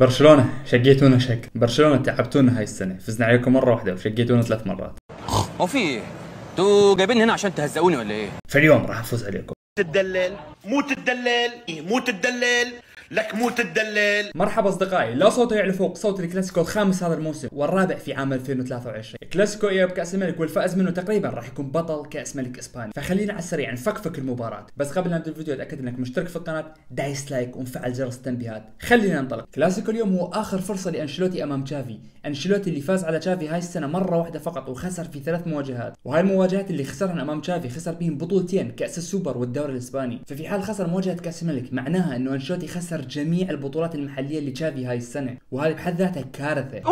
برشلونة شقيتونا شق برشلونة تعبتونا هاي السنة فزنا عليكم مرة واحدة وشقيتونا ثلاث مرات هو في إيه؟ أنتوا جايبيني هنا عشان تهزقوني ولا إيه؟ فاليوم راح أفوز عليكم تدلل مو تدلل مو تدلل لك مو تدلل. مرحبا أصدقائي لا صوت يعلى فوق صوت الكلاسيكو الخامس هذا الموسم والرابع في عام 2023 كلاسيكو اياب كأس الملك والفائز منه تقريبا راح يكون بطل كأس ملك اسباني فخلينا على السريع نفكفك المباراة. بس قبل لا نبدأ الفيديو أتأكد إنك مشترك في القناة دايس like ومفعل جرس التنبيهات. خلينا ننطلق. كلاسيكو اليوم هو آخر فرصة لأنشيلوتي أمام تشافي. أنشيلوتي اللي فاز على تشافي هاي السنة مرة واحدة فقط وخسر في ثلاث مواجهات. وهاي المواجهات اللي خسرها أمام تشافي خسر بهم بطولتين كأس السوبر والدوري الإسباني. ففي حال خسر مواجهة كأس الملك معناها إنه أنشيلوتي خسر جميع البطولات المحلية اللي تشافي هاي السنة وهذه بحد ذاتها كارثة.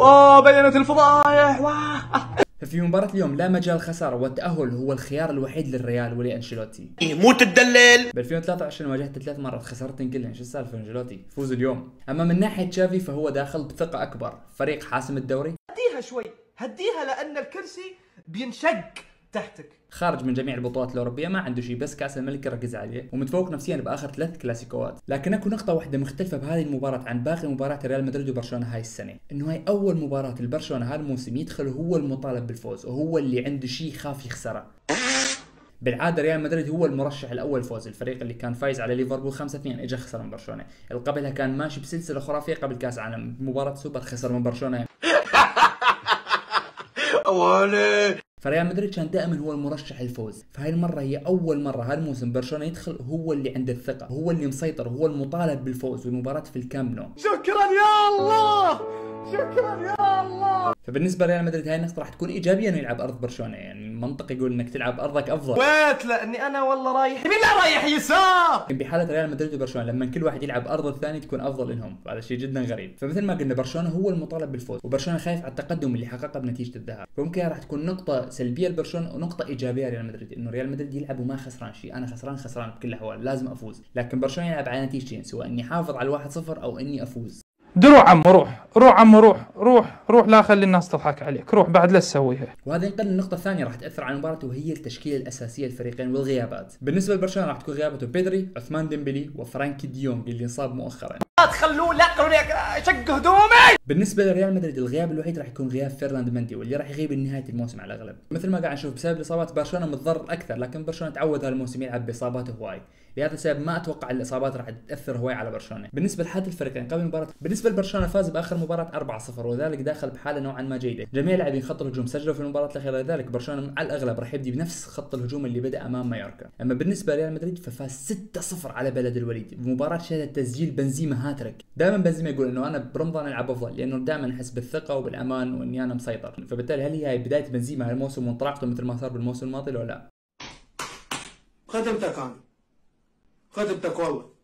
آه بينت الفضايح. واه ففي مباراة اليوم لا مجال خسارة والتأهل هو الخيار الوحيد للريال ولأنشيلوتي مو تدلل ب 2023 واجهت ثلاث مرات خسرتن كلهن شو السالفة أنشيلوتي؟ فوز اليوم. أما من ناحية تشافي فهو داخل بثقة أكبر. فريق حاسم الدوري؟ هديها شوي. هديها لأن الكرسي بينشق. تحتك. خارج من جميع البطولات الأوروبية ما عنده شيء بس كأس الملك يركز عليه. ومتفوق نفسيا بآخر ثلاث كلاسيكوات. لكن أكو نقطة واحدة مختلفة بهذه المباراة عن باقي مباريات ريال مدريد وبرشلونة هاي السنة. إنه هاي أول مباراة لبرشلونة هذا الموسم يدخل هو المطالب بالفوز وهو اللي عنده شيء خاف يخسره. بالعادة ريال مدريد هو المرشح الأول فوز الفريق اللي كان فايز على ليفربول 5-2 اجى خسر من برشلونة. اللي قبلها كان ماشي بسلسلة خرافية قبل كأس عالم مباراة سوبر خسر من برشلونة. فريال مدريد كان دائما هو المرشح للفوز فهاي المرة هي أول مرة هالموسم برشلونة يدخل هو اللي عنده الثقة هو اللي مسيطر هو المطالب بالفوز والمباراة في الكامب نو. شكرا يا الله! شكرا يا الله! فبالنسبة لريال مدريد هاي النقطة راح تكون إيجابية إنه يلعب أرض برشلونة يعني المنطق يقول إنك تلعب أرضك أفضل. wait لأني أنا والله رايح. يمين لا رايح يسار! بحالة ريال مدريد وبرشلونة لما كل واحد يلعب أرض الثاني تكون أفضل لهم وهذا شيء جدا غريب. فمثل ما قلنا برشلونة هو المطالب بالفوز وبرشلونة خايف على التقدم اللي حققه بنتيجة الذهاب. فممكن راح تكون نقطة سلبية لبرشلونة ونقطة إيجابية لريال مدريد إنه ريال مدريد يلعب وما خسران شيء. أنا خسران خسران بكل الأحوال لازم أفوز. لكن برشلونة يلعب على نتيجتين سواء إني حافظ على الواحد صفر أو إني أفوز. دروع عم روح روح عم روح روح روح لا خلي الناس تضحك عليك روح بعد لا تسويها وهذا ينقل النقطة الثانية راح تأثر على المباراة وهي التشكيلة الأساسية للفريقين والغيابات. بالنسبة لبرشلونة راح تكون غيابته بيدري، عثمان ديمبلي وفرانكي ديونج اللي انصاب مؤخرا. لا تخلوه لا قولوا لي شق هدومي بالنسبة لريال مدريد الغياب الوحيد راح يكون غياب فيرلاند مندي واللي راح يغيب لنهاية الموسم على الأغلب. مثل ما قاعد نشوف بسبب الإصابات برشلونة متضرر أكثر لكن برشلونة تعود هذا الموسم يلعب بإصابات هواي. لهذا السبب ما أتوقع الإصابات راح تأثر هواي على برشلونة. بالنسبة لحالة الفريقين قبل المباراة بالنسبة لبرشلونة فاز بآخر مباراة 4-0 وذلك داخل بحالة نوعا ما جيدة. جميع لاعبين خط الهجوم سجلوا في المباراة الأخيرة لذلك برشلونة على الأغلب راح يبدي بنفس خط الهجوم اللي بدأ أمام مايوركا. أما بالنسبة لريال مدريد ففاز 6-0 على بلد الوليد. بمباراه شهدت تسجيل بنزيما هاتريك. دائما بنزيما يقول إنه أنا برمضان العب أفضل. لأنه دائما أحس بالثقة وبالأمان وإني أنا مسيطر. فبالتالي هل هي بداية بنزيما هالموسم وانطلاقته مثل ما صار بالموسم الماضي ولا لا؟ خدمتك أنا. خدمتك والله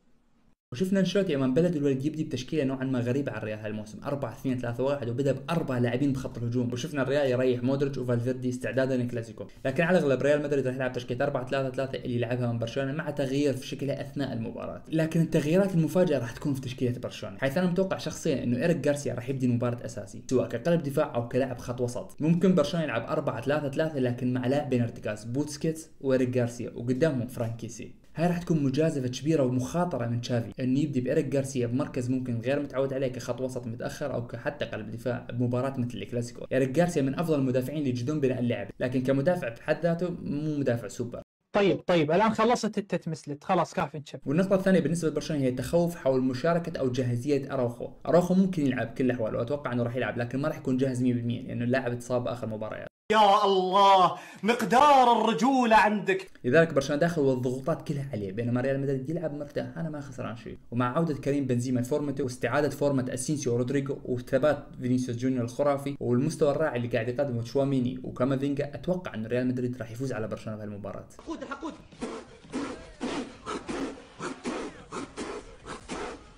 وشفنا انشيلوتي امام بلد الوليد يبدي بتشكيلة نوعا ما غريبة على الريال هالموسم. 4 2 3 1 وبدأ بأربع لاعبين بخط الهجوم. وشفنا الريال يريح مودريتش وفالفيردي استعدادا للكلاسيكو. لكن على الأغلب ريال مدريد راح يلعب تشكيلة 4 3 3 اللي لعبها من برشلونة مع تغيير في شكلها أثناء المباراة. لكن التغييرات المفاجئه راح تكون في تشكيلة برشلونة حيث أنا متوقع شخصيا إنه إيريك جارسيا راح يبدي المباراه اساسي سواء كقلب دفاع أو كلاعب خط وسط. ممكن برشلونة يلعب 4 3 3 لكن مع لاعبين ارتكاز بوتسكيتس وإيريك جارسيا وقدامهم فرانك كيسي. هاي راح تكون مجازفة كبيرة ومخاطرة من تشافي. إنه يبدي بإيريك جارسيا بمركز ممكن غير متعود عليه كخط وسط متأخر أو كحتى قلب دفاع بمباراة مثل الكلاسيكو، إيريك جارسيا من أفضل المدافعين اللي يجيدون بناء اللعب، لكن كمدافع بحد ذاته مو مدافع سوبر. طيب طيب الآن خلصت التتمثلت خلاص كافي نشب والنقطة الثانية بالنسبة لبرشلونة هي التخوف حول مشاركة أو جاهزية أراوخو، أراوخو ممكن يلعب كل الأحوال وأتوقع أنه راح يلعب لكن ما راح يكون جاهز 100% لأنه اللاعب اتصاب آخر مباريات. يا الله مقدار الرجولة عندك. لذلك برشلونة داخل والضغوطات كلها عليه بينما ريال مدريد يلعب مرتاح أنا ما خسران شيء. ومع عودة كريم بنزيما لفورمته واستعادة فورمة أسينسيو ورودريجو وثبات فينيسيوس جونيور الخرافي والمستوى الرائع اللي قاعد يقدمه تشواميني وكامافينجا أتوقع إنه ريال مدريد راح يفوز على برشلونة بهالمباراه حقود الحقود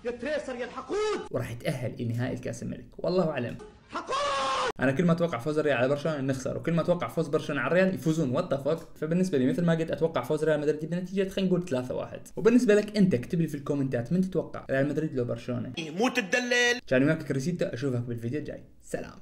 يا تريسر يا الحقود. وراح يتأهل لنهائي الكأس الملك. والله أعلم حقود أنا كل ما أتوقع فوز الريال على برشلونة نخسر وكل ما أتوقع فوز برشلونة على الريال يفوزون. what the fuck فبالنسبة لي مثل ما قلت أتوقع فوز ريال مدريد بنتيجة خلينا نقول 3-1 وبالنسبة لك أنت اكتب لي في الكومنتات من تتوقع ريال مدريد لو برشلونة؟ مو تدلل كان وياك كريسيتا أشوفك بالفيديو الجاي. سلام.